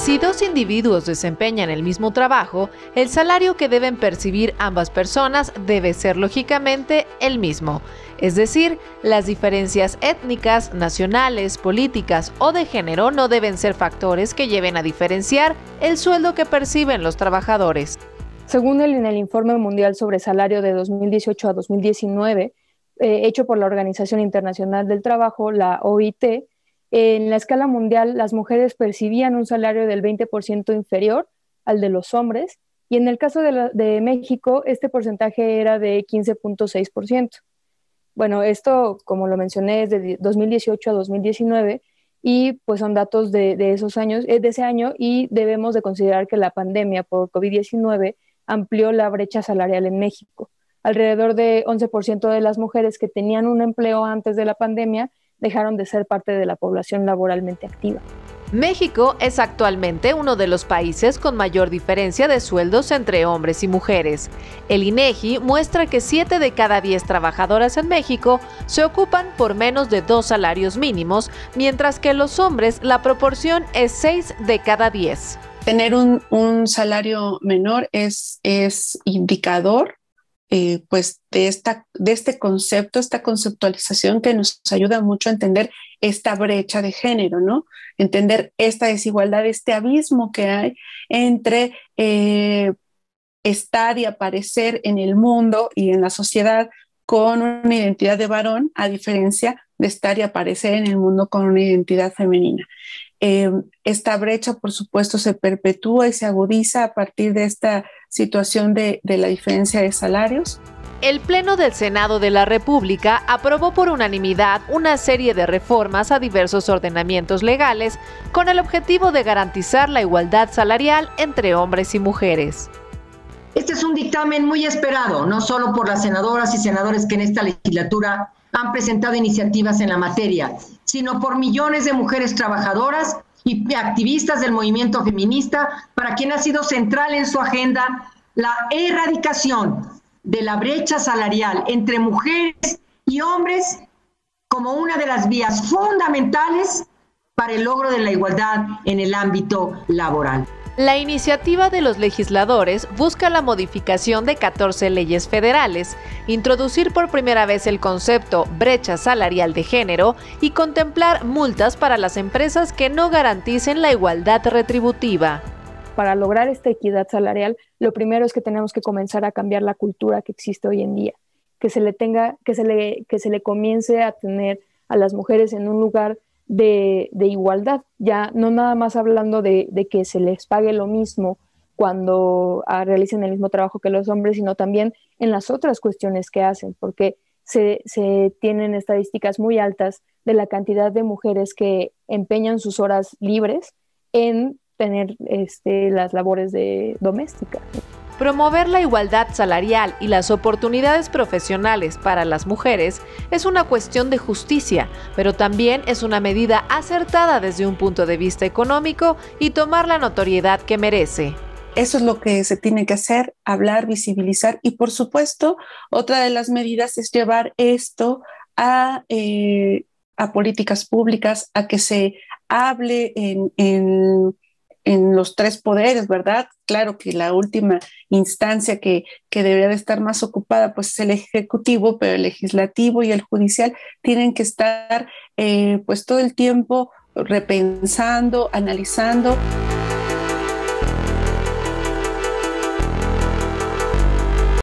Si dos individuos desempeñan el mismo trabajo, el salario que deben percibir ambas personas debe ser lógicamente el mismo. Es decir, las diferencias étnicas, nacionales, políticas o de género no deben ser factores que lleven a diferenciar el sueldo que perciben los trabajadores. Según el, en el Informe Mundial sobre Salario de 2018 a 2019, eh, hecho por la Organización Internacional del Trabajo, la OIT, en la escala mundial las mujeres percibían un salario del 20% inferior al de los hombres y en el caso de, México este porcentaje era de 15.6%. Bueno, esto, como lo mencioné, es de 2018 a 2019 y pues son datos de, de esos años, eh, de ese año y debemos de considerar que la pandemia por COVID-19 amplió la brecha salarial en México. Alrededor de 11% de las mujeres que tenían un empleo antes de la pandemia dejaron de ser parte de la población laboralmente activa. México es actualmente uno de los países con mayor diferencia de sueldos entre hombres y mujeres. El INEGI muestra que 7 de cada 10 trabajadoras en México se ocupan por menos de dos salarios mínimos, mientras que los hombres la proporción es 6 de cada 10. Tener un, salario menor es, es indicador eh, pues de, esta, de este concepto, esta conceptualización que nos ayuda mucho a entender esta brecha de género, ¿no? Entender esta desigualdad, este abismo que hay entre eh, estar y aparecer en el mundo y en la sociedad con una identidad de varón, a diferencia de estar y aparecer en el mundo con una identidad femenina. Eh, esta brecha, por supuesto, se perpetúa y se agudiza a partir de esta situación de, de la diferencia de salarios. El Pleno del Senado de la República aprobó por unanimidad una serie de reformas a diversos ordenamientos legales con el objetivo de garantizar la igualdad salarial entre hombres y mujeres. Este es un dictamen muy esperado, no solo por las senadoras y senadores que en esta legislatura han presentado iniciativas en la materia, sino por millones de mujeres trabajadoras y activistas del movimiento feminista, para quien ha sido central en su agenda la erradicación de la brecha salarial entre mujeres y hombres como una de las vías fundamentales para el logro de la igualdad en el ámbito laboral. La iniciativa de los legisladores busca la modificación de 14 leyes federales, introducir por primera vez el concepto brecha salarial de género y contemplar multas para las empresas que no garanticen la igualdad retributiva. Para lograr esta equidad salarial, lo primero es que tenemos que comenzar a cambiar la cultura que existe hoy en día, que se le tenga, que se le, que se le comience a tener a las mujeres en un lugar de, igualdad, ya no nada más hablando de, que se les pague lo mismo cuando ah, realicen el mismo trabajo que los hombres, sino también en las otras cuestiones que hacen, porque se, tienen estadísticas muy altas de la cantidad de mujeres que empeñan sus horas libres en tener este, las labores de doméstica. Promover la igualdad salarial y las oportunidades profesionales para las mujeres es una cuestión de justicia, pero también es una medida acertada desde un punto de vista económico y tomar la notoriedad que merece. Eso es lo que se tiene que hacer, hablar, visibilizar y por supuesto otra de las medidas es llevar esto a, eh, políticas públicas, a que se hable en en los tres poderes, ¿verdad? Claro que la última instancia que, debería de estar más ocupada pues es el ejecutivo, pero el legislativo y el judicial tienen que estar eh, pues todo el tiempo repensando, analizando.